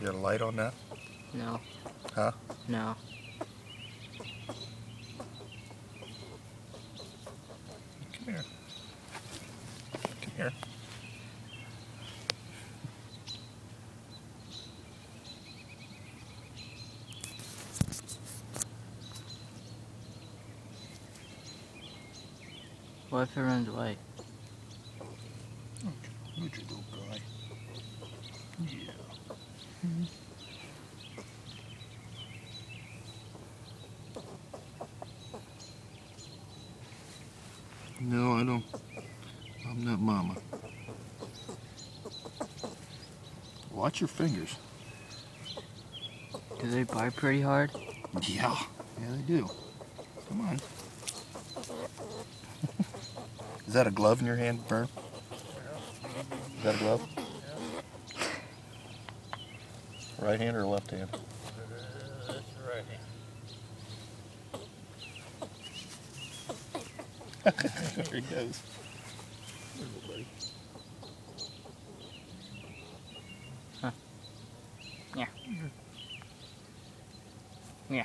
You got a light on that? No. Huh? No. Come here. Come here. What if it runs away? Look at little guy. Yeah. No, I don't. I'm not mama. Watch your fingers. Do they bite pretty hard? Yeah. Yeah, they do. Come on. Is that a glove in your hand, Vern? Is that a glove? Right hand or left hand? That's right. There he goes. Yeah.